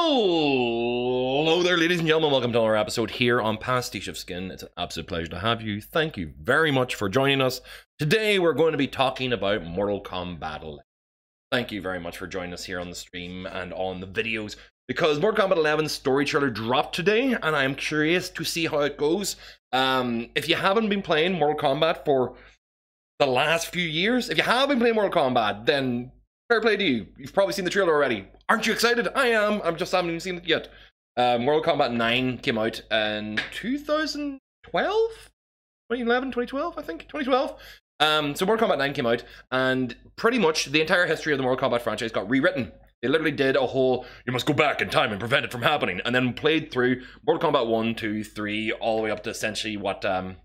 Hello there, ladies and gentlemen. Welcome to another episode here on Pastiche of Skin. It's an absolute pleasure to have you. Thank you very much for joining us. Today, we're going to be talking about Mortal Kombat 11. Thank you very much for joining us here on the stream and on the videos because Mortal Kombat 11 story trailer dropped today, and I am curious to see how it goes. Um, if you haven't been playing Mortal Kombat for the last few years, if you have been playing Mortal Kombat, then fair play to you. You've probably seen the trailer already. Aren't you excited? I am. I'm just haven't even seen it yet. Um, Mortal Kombat 9 came out in 2012? 2011, 2012, I think? 2012. Um, so Mortal Kombat 9 came out, and pretty much the entire history of the Mortal Kombat franchise got rewritten. They literally did a whole, you must go back in time and prevent it from happening, and then played through Mortal Kombat 1, 2, 3, all the way up to essentially what um,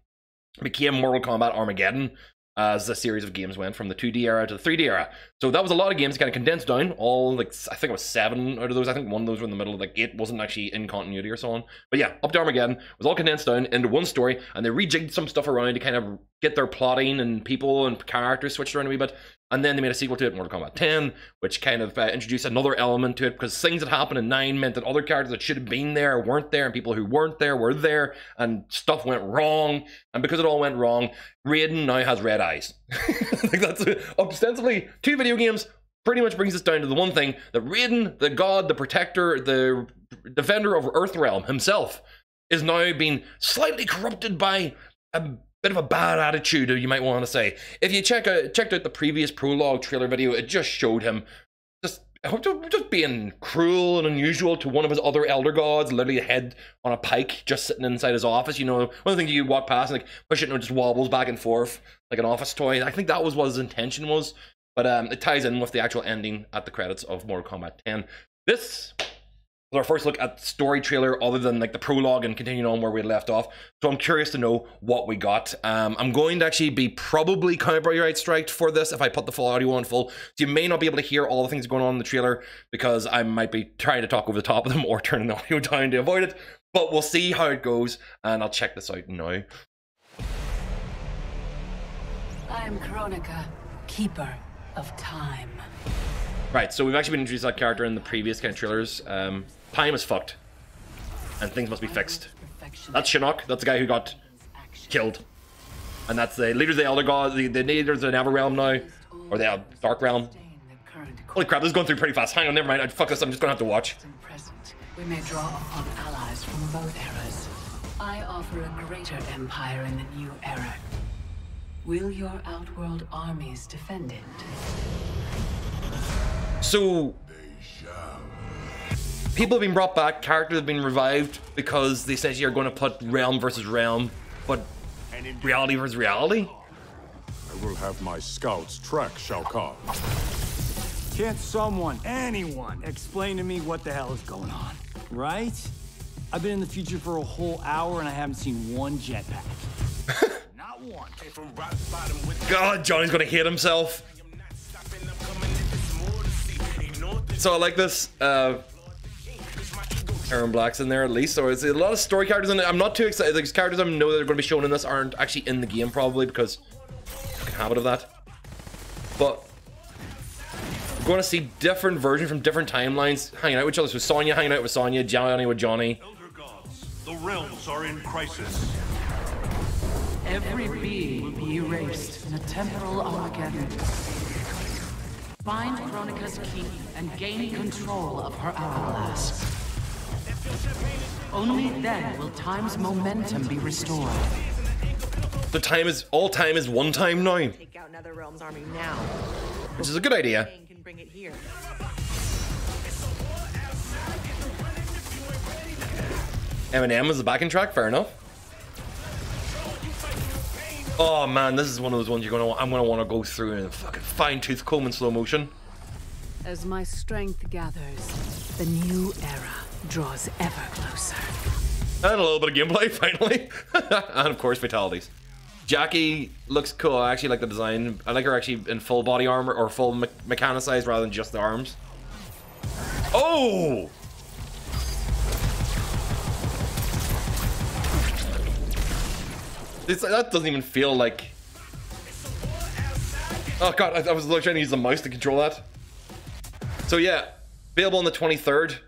became Mortal Kombat Armageddon, as the series of games went from the 2D era to the 3D era. So that was a lot of games kind of condensed down. All like I think it was seven out of those. I think one of those were in the middle. Like it wasn't actually in continuity or so on. But yeah, Up to Armageddon was all condensed down into one story, and they rejigged some stuff around to kind of get their plotting and people and characters switched around a wee bit. And then they made a sequel to it, Mortal Kombat 10, which kind of uh, introduced another element to it because things that happened in 9 meant that other characters that should have been there weren't there, and people who weren't there were there, and stuff went wrong. And because it all went wrong, Raiden now has red eyes. like that's ostensibly two video games. Pretty much brings us down to the one thing that Raiden, the god, the protector, the defender of Earthrealm himself, is now being slightly corrupted by a bit of a bad attitude, you might want to say. If you check out checked out the previous prologue trailer video, it just showed him just just being cruel and unusual to one of his other elder gods, literally head on a pike, just sitting inside his office. You know, one of the things you walk past and like push it and it just wobbles back and forth like an office toy. I think that was what his intention was, but um, it ties in with the actual ending at the credits of Mortal Kombat 10. This our first look at the story trailer other than like the prologue and continuing on where we left off. So I'm curious to know what we got. Um, I'm going to actually be probably copyright striked for this if I put the full audio on full. So you may not be able to hear all the things going on in the trailer because I might be trying to talk over the top of them or turning the audio down to avoid it. But we'll see how it goes and I'll check this out now. I am Kronika, Keeper of Time. Right, so we've actually been introduced that character in the previous kind of trailers. Um, Time is fucked. And things must be fixed. That's Shinnok. That's the guy who got killed. And that's the leader of the Elder God, the, the leaders of the Never Realm now. Or the uh, Dark Realm. Holy crap, this is going through pretty fast. Hang on, never mind. Fuck this, I'm just gonna have to watch. We may draw upon allies from both eras. I offer a greater empire in the new era. Will your Outworld armies defend it? So, people have been brought back, characters have been revived because they essentially are going to put realm versus realm, but reality versus reality. I will have my scouts track Shao Kahn. Can't someone, anyone, explain to me what the hell is going on? Right? I've been in the future for a whole hour and I haven't seen one jetpack. Not one. God, Johnny's gonna hate himself. So I like this. Uh, Erron Black's in there at least, or it's a lot of story characters in it. I'm not too excited. These characters I know that are going to be shown in this aren't actually in the game probably because fucking habit of that. But we're going to see different versions from different timelines hanging out with each other. So Sonya hanging out with Sonya, Johnny with Johnny. Elder gods, the realms are in crisis. Every being will be erased in a temporal Armageddon. Find Kronika's key and gain control of her hourglass. Only then will time's momentum be restored. The time is all time is one time now. Take out another realm's army now. Which is a good idea. Can bring it here. Eminem is the backing track, fair enough. Oh man, this is one of those ones you're gonna. I'm gonna want to go through and fucking fine tooth comb in slow motion. As my strength gathers, the new era draws ever closer. And a little bit of gameplay, finally. and of course, fatalities. Jacqui looks cool. I actually like the design. I like her actually in full body armor or full me mechanicized rather than just the arms. Oh! It's, that doesn't even feel like... Oh god, I, I was trying to use the mouse to control that. So yeah, available on the 23rd.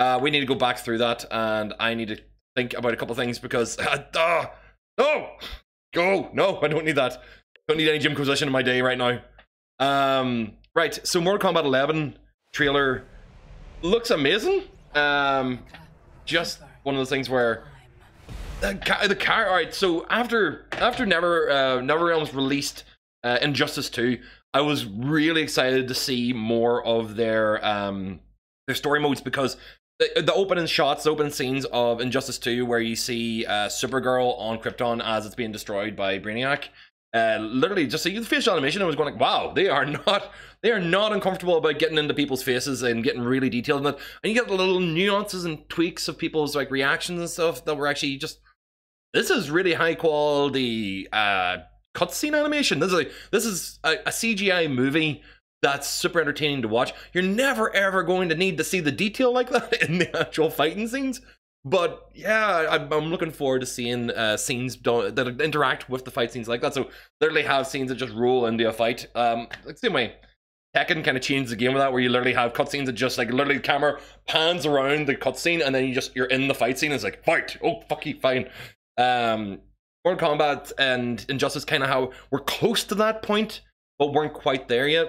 Uh, we need to go back through that, and I need to think about a couple things because uh, no, go no, I don't need that. Don't need any gym position in my day right now. Um, right, so Mortal Kombat 11 trailer looks amazing. Um, just one of those things where the car, the car. All right, so after after Never uh, NetherRealms released uh, Injustice 2, I was really excited to see more of their um their story modes because the, the opening shots, the opening scenes of Injustice 2, where you see uh, Supergirl on Krypton as it's being destroyed by Brainiac. Uh, literally, just see the facial animation. I was going like, "Wow, they are not, they are not uncomfortable about getting into people's faces and getting really detailed in it." And you get the little nuances and tweaks of people's like reactions and stuff that were actually just. This is really high quality uh, cutscene animation. This is like, this is a, a CGI movie that's super entertaining to watch. You're never ever going to need to see the detail like that in the actual fighting scenes. But yeah, I'm, looking forward to seeing uh, scenes that interact with the fight scenes like that. So literally have scenes that just roll into a fight. Um, like same way. Tekken kind of changed the game with that, where you literally have cutscenes that just like literally the camera pans around the cutscene and then you just you're in the fight scene. It's like fight. Oh fuck you, fine. Um, Mortal Kombat and Injustice kind of how we're close to that point, but weren't quite there yet.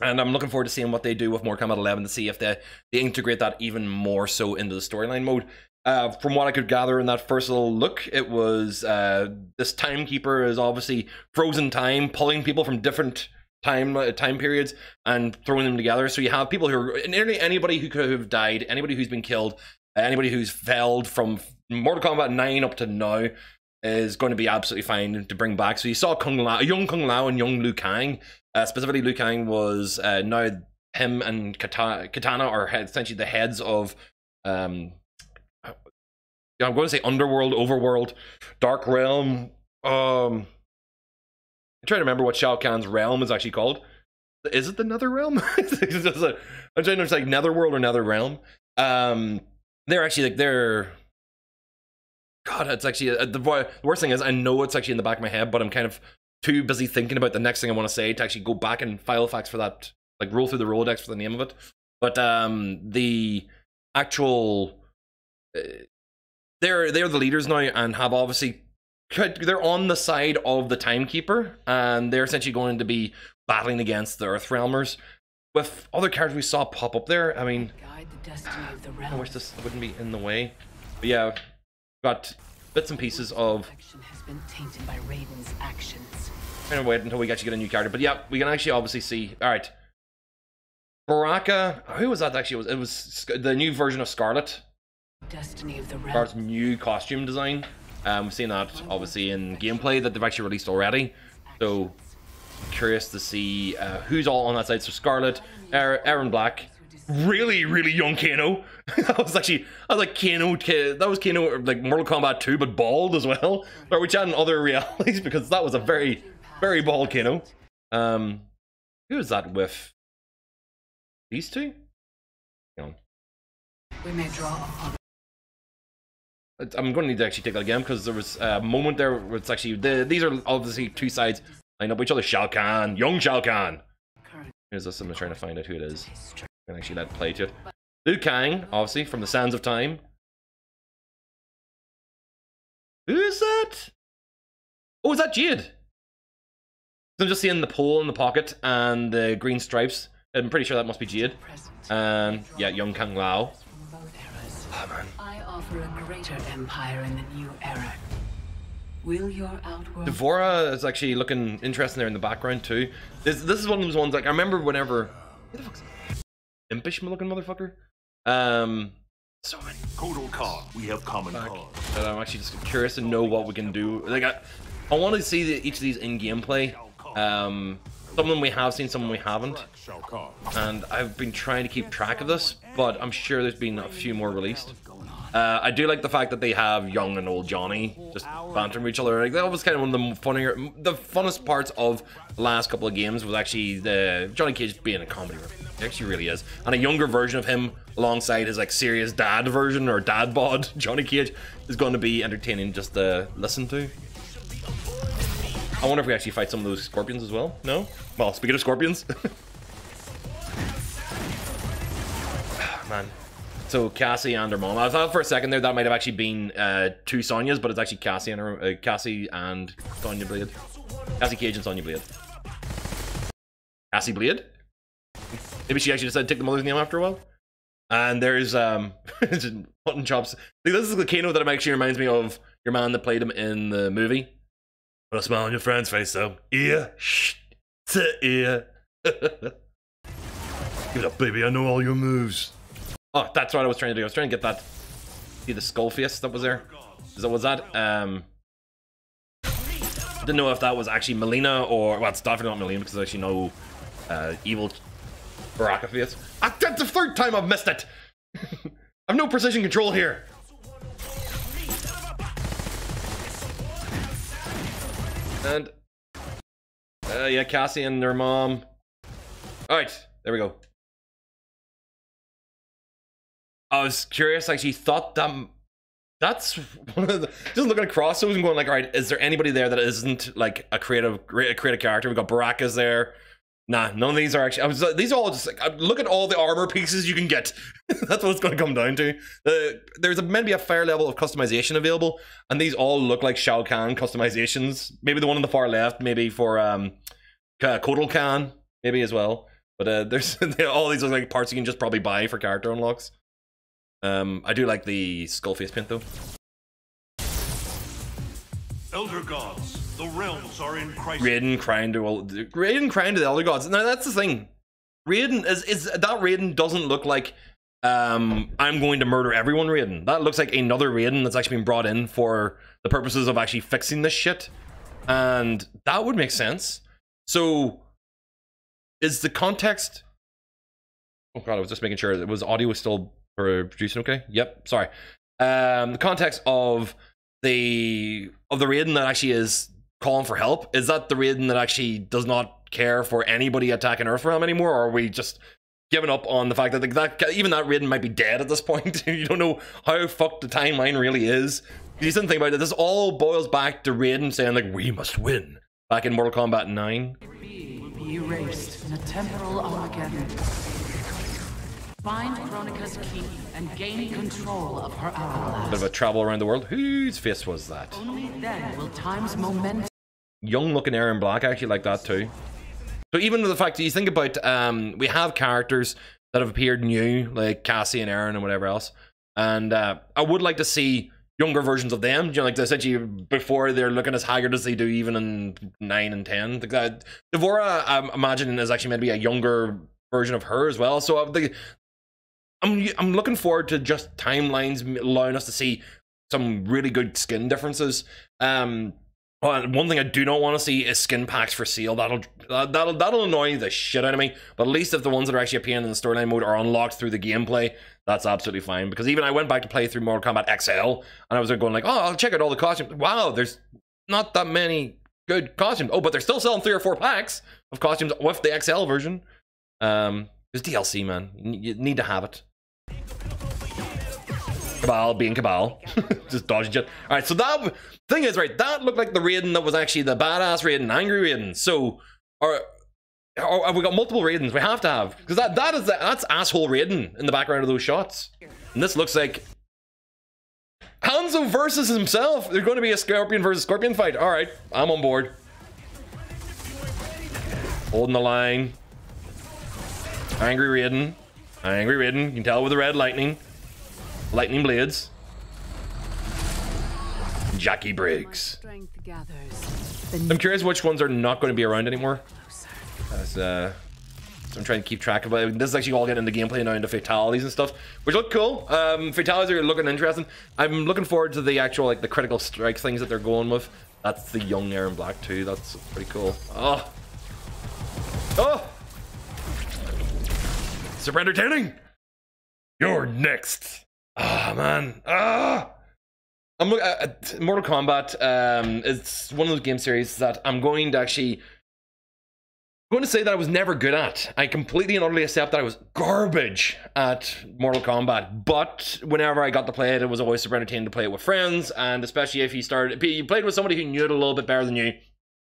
And I'm looking forward to seeing what they do with Mortal Kombat 11 to see if they, they integrate that even more so into the storyline mode. Uh, from what I could gather in that first little look, it was uh, this timekeeper is obviously frozen time, pulling people from different time uh, time periods and throwing them together. So you have people who are nearly anybody who could have died, anybody who's been killed, anybody who's failed from Mortal Kombat 9 up to now is going to be absolutely fine to bring back. So you saw Kung Lao, young Kung Lao and young Liu Kang. Uh, specifically, Liu Kang was uh, now him and Katana, Katana are essentially the heads of. Um, I'm going to say underworld, overworld, dark realm. Um, I'm trying to remember what Shao Kahn's realm is actually called. Is it the Nether Realm? I'm trying to it's like Netherworld or Nether Realm. Um, they're actually like they're God, it's actually uh, the, the worst thing is I know it's actually in the back of my head, but I'm kind of too busy thinking about the next thing I want to say to actually go back and file facts for that, like roll through the Rolodex for the name of it. But um, the actual, uh, they're they're the leaders now and have obviously they're on the side of the timekeeper and they're essentially going to be battling against the Earth Realmers with other characters we saw pop up there. I mean, Guide the destiny of the I wish this wouldn't be in the way. But yeah, got bits and pieces of Reflection has been tainted by Raiden's actions. trying to wait until we actually get a new character. But yeah, we can actually obviously see. All right, Baraka. Who was that? Actually, it was it was the new version of Skarlet. Destiny of the realm. Skarlet's new costume design. Um, we've seen that obviously in gameplay that they've actually released already. So curious to see uh, who's all on that side. So Skarlet, Erron Black, really really young Kano. that was actually I was like Kano. That was Kano like Mortal Kombat 2, but bald as well. Are we chatting other realities because that was a very very bald Kano. Um, who is that with? These two. Hang on. We may draw I'm going to need to actually take that again because there was a moment there where it's actually the, these are obviously two sides lined up with each other. Shao Kahn, young Shao Kahn. Here's this. I'm trying to find out who it is. History. Can actually let it play to it. Liu Kang, obviously from the Sands of Time. Who is that? Oh, is that Jade? I'm just seeing the pole in the pocket and the green stripes. I'm pretty sure that must be Jade. Present. And um, yeah, young Kang Lao. From both eras. Oh man. I offer a greater empire in the new era. Will your outworld D'Vorah is actually looking interesting there in the background too. This this is one of those ones like I remember whenever who the fuck's impish looking motherfucker. Um so many Kotal Khan, we have common cause. I'm actually just curious to know what we can do. Like I, I want to see the, each of these in gameplay. Um some of them we have seen, some of them we haven't. And I've been trying to keep track of this, but I'm sure there's been a few more released. Uh, I do like the fact that they have young and old Johnny just bantering with each other. Like that was kind of one of the funnier, the funnest parts of the last couple of games was actually the Johnny Cage being a comedy. He actually really is, and a younger version of him alongside his like serious dad version or dad bod Johnny Cage is going to be entertaining just to listen to. I wonder if we actually fight some of those scorpions as well. No. Well, speaking of scorpions, man, So Cassie and her mom. I thought for a second there that might have actually been uh, two Sonyas, but it's actually Cassie and her, uh, Cassie and Sonya Blade. Cassie Cage and Sonya Blade. Cassie Blade. Maybe she actually decided to take the mother's name after a while. And there's um mutton chops. Like, this is the Kano that actually reminds me of your man that played him in the movie. Put a smile on your friend's face though. Yeah, shh, to ear. Give it up, baby. I know all your moves. Oh, that's what I was trying to do. I was trying to get that. See the skull face that was there. Is that was that? Um, didn't know if that was actually Mileena or well, it's definitely not Mileena because there's actually no uh, evil Baraka face. Ah, that's the third time I've missed it. I've no precision control here. And uh, yeah, Cassie and her mom. All right, there we go. I was curious. Like she thought that that's one of the just looking across those and going like, all right, is there anybody there that isn't like a creative, a creative character? We got Baraka's there. Nah, none of these are actually. I was, these are all just like look at all the armor pieces you can get. That's what it's going to come down to. Uh, there's a, maybe a fair level of customization available, and these all look like Shao Kahn customizations. Maybe the one on the far left, maybe for um, Kotal Khan, maybe as well. But uh, there's all these like parts you can just probably buy for character unlocks. Um, I do like the skull face paint though. Elder gods, the realms are in crisis. Raiden crying to all, Raiden crying to the elder gods. Now that's the thing. Raiden is is that Raiden doesn't look like um I'm going to murder everyone Raiden. That looks like another Raiden that's actually been brought in for the purposes of actually fixing this shit. And that would make sense. So is the context Oh god, I was just making sure that was audio was still producing okay. Yep, sorry. Um the context of the of the Raiden that actually is calling for help? Is that the Raiden that actually does not care for anybody attacking Earthrealm anymore, or are we just giving up on the fact that, that even that Raiden might be dead at this point? you don't know how fucked the timeline really is. You didn't think about it. This all boils back to Raiden saying like, "We must win." Back in Mortal Kombat 9. Be erased in a temporal Armageddon. Find Kronika's key and gain control of her hourglass. Bit of a travel around the world. Whose face was that? Only then will time's momentum. Young looking Erron Black, I actually like that too. So even with the fact that you think about, um, we have characters that have appeared new, like Cassie and Erron and whatever else, and uh, I would like to see younger versions of them. You know, like essentially before they're looking as haggard as they do even in nine and ten. Like that, D'Vorah, I'm imagining is actually meant to be a younger version of her as well. So uh, the, I'm I'm looking forward to just timelines allowing us to see some really good skin differences. Um, one thing I do not want to see is skin packs for sale. That'll that'll that'll annoy the shit out of me. But at least if the ones that are actually appearing in the storyline mode are unlocked through the gameplay, that's absolutely fine. Because even I went back to play through Mortal Kombat XL, and I was going like, oh, I'll check out all the costumes. Wow, there's not that many good costumes. Oh, but they're still selling three or four packs of costumes with the XL version. Um, it's DLC, man. You need to have it. Kabal being Kabal. Just dodging shit. Alright, so that thing is, right, that looked like the Raiden that was actually the badass Raiden, angry Raiden. So, are, are, we got multiple Raidens? We have to have. Because that, that is the, that's asshole Raiden in the background of those shots. And this looks like Hanzo versus himself. There's going to be a Scorpion versus Scorpion fight. Alright, I'm on board. Holding the line. Angry Raiden. Angry Raiden. You can tell with the red lightning. Lightning blades. Jacqui Briggs. I'm curious which ones are not going to be around anymore. As, uh, I'm trying to keep track of it. This is actually all getting into gameplay now into fatalities and stuff, which look cool. Um, fatalities are looking interesting. I'm looking forward to the actual like the critical strike things that they're going with. That's the young Erron Black too. That's pretty cool. Oh, oh, super entertaining. You're next. Ah, oh, man. Ah. I'm uh, at Mortal Kombat. Um, it's one of those game series that I'm going to actually I'm going to say that I was never good at. I completely and utterly accept that I was garbage at Mortal Kombat. But whenever I got to play it, it was always super entertaining to play it with friends, and especially if you started, you played with somebody who knew it a little bit better than you. It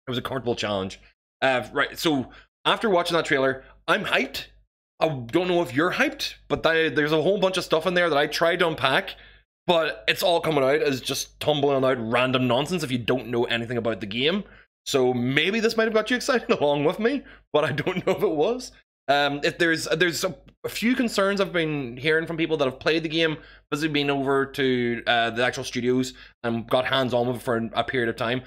was a comfortable challenge. Uh, right. So after watching that trailer, I'm hyped I don't know if you're hyped, but that, there's a whole bunch of stuff in there that I tried to unpack, but it's all coming out as just tumbling out random nonsense if you don't know anything about the game. So maybe this might have got you excited along with me, but I don't know if it was. Um, if there's there's a, a, few concerns I've been hearing from people that have played the game, physically been over to uh, the actual studios and got hands on with it for a period of time.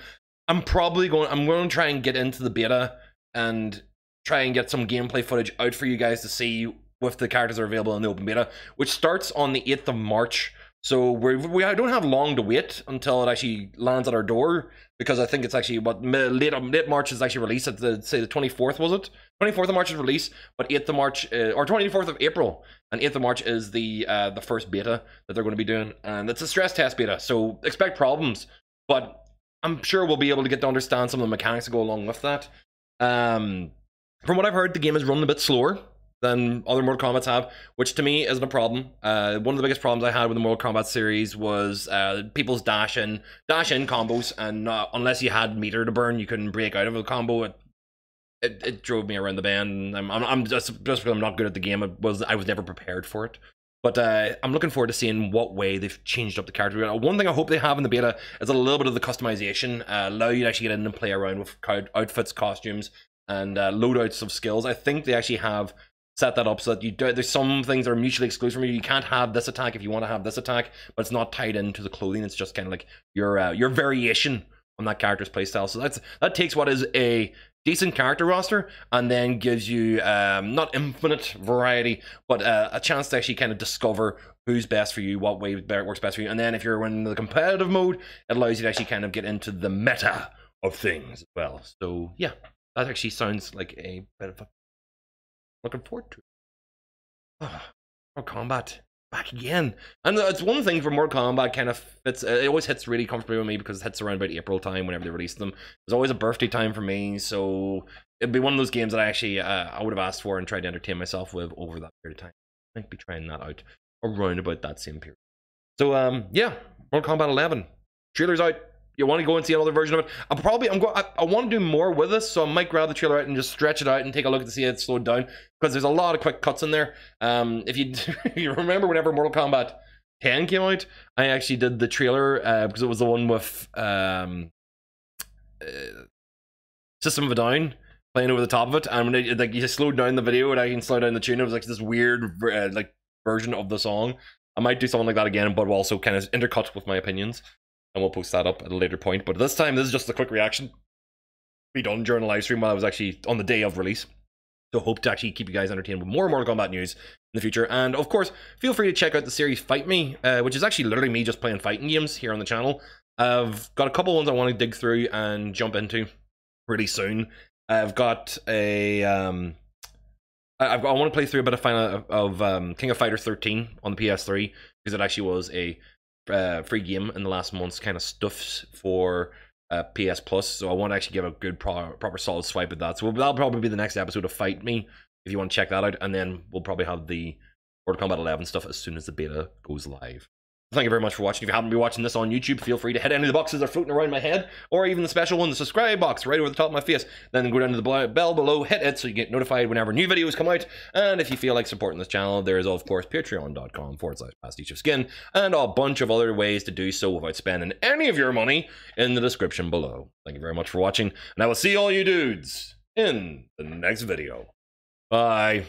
I'm probably going. I'm going to try and get into the beta and try and get some gameplay footage out for you guys to see with the characters that are available in the open beta, which starts on the 8th of March. So we we don't have long to wait until it actually lands at our door because I think it's actually what late late March is actually released at the say the 24th was it 24th of March is release but 8th of March uh, or 24th of April and 8th of March is the uh, the first beta that they're going to be doing and it's a stress test beta so expect problems but I'm sure we'll be able to get to understand some of the mechanics that go along with that. Um, from what I've heard, the game is running a bit slower than other Mortal Kombat's have, which to me isn't a problem. Uh, one of the biggest problems I had with the Mortal Kombat series was uh, people's dash in, dash in combos, and uh, unless you had meter to burn, you couldn't break out of a combo. It, it, it drove me around the bend. I'm, I'm, I'm just just because I'm not good at the game. It was I was never prepared for it. But uh, I'm looking forward to seeing what way they've changed up the character. Uh, one thing I hope they have in the beta is a little bit of the customization, uh, allow you to actually get in and play around with outfits, costumes, and uh, loadouts of skills. I think they actually have set that up so that you do, there's some things that are mutually exclusive. You can't have this attack if you want to have this attack, but it's not tied into the clothing. It's just kind of like your uh, your variation on that character's playstyle. So that's that takes what is a decent character roster and then gives you um, not infinite variety, but uh, a chance to actually kind of discover who's best for you, what way works best for you. And then if you're in the competitive mode, it allows you to actually kind of get into the meta of things as well. So yeah, that actually sounds like a bit of a looking forward to. Oh, more combat back again. And it's one thing for Mortal Kombat kind of fits. It always hits really comfortably with me because it hits around about April time whenever they release them. It's always a birthday time for me, so it'd be one of those games that I actually uh, I would have asked for and tried to entertain myself with over that period of time. I might be trying that out around about that same period. So um yeah, Mortal Kombat 11 trailer's out you want to go and see another version of it. I'm probably I'm going. I, I, want to do more with this, so I might grab the trailer out and just stretch it out and take a look to see it slowed down because there's a lot of quick cuts in there. Um, if you you remember whenever Mortal Kombat 10 came out, I actually did the trailer uh, because it was the one with um, uh, System of a Down playing over the top of it, and when it, like you slowed down the video and I can slow down the tune, it was like this weird uh, like version of the song. I might do something like that again, but also kind of intercut with my opinions and we'll post that up at a later point. But this time, this is just a quick reaction. Be done during a live stream while I was actually on the day of release. So hope to actually keep you guys entertained with more Mortal Kombat news in the future. And of course, feel free to check out the series Fight Me, uh, which is actually literally me just playing fighting games here on the channel. I've got a couple ones I want to dig through and jump into really soon. I've got a um, I've, I want to play through a bit of final of um, King of Fighters 13 on the PS3 because it actually was a uh, free game in the last month's kind of stuffs for uh, PS Plus. So I want to actually give a good, pro- proper, solid swipe at that. So that'll probably be the next episode of Fight Me if you want to check that out. And then we'll probably have the Mortal Kombat 11 stuff as soon as the beta goes live. Thank you very much for watching. If you happen to be watching this on YouTube, feel free to hit any of the boxes that are floating around my head, or even the special one, the subscribe box right over the top of my face. Then go down to the bell below, hit it so you get notified whenever new videos come out. And if you feel like supporting this channel, there is, of course, patreon.com forward slash pastiche of skin, and a bunch of other ways to do so without spending any of your money in the description below. Thank you very much for watching, and I will see all you dudes in the next video. Bye.